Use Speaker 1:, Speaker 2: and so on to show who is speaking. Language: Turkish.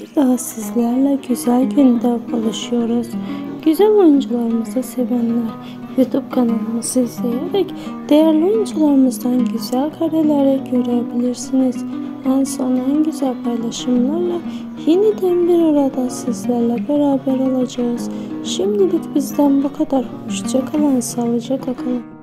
Speaker 1: Bir daha sizlerle güzel günde buluşuyoruz. Güzel oyuncularımızı sevenler YouTube kanalımızı izleyerek değerli oyuncularımızdan güzel kareleri görebilirsiniz. En son en güzel paylaşımlarla yeniden bir arada sizlerle beraber olacağız. Şimdilik bizden bu kadar. Hoşçakalın, sağlıcakla kalın.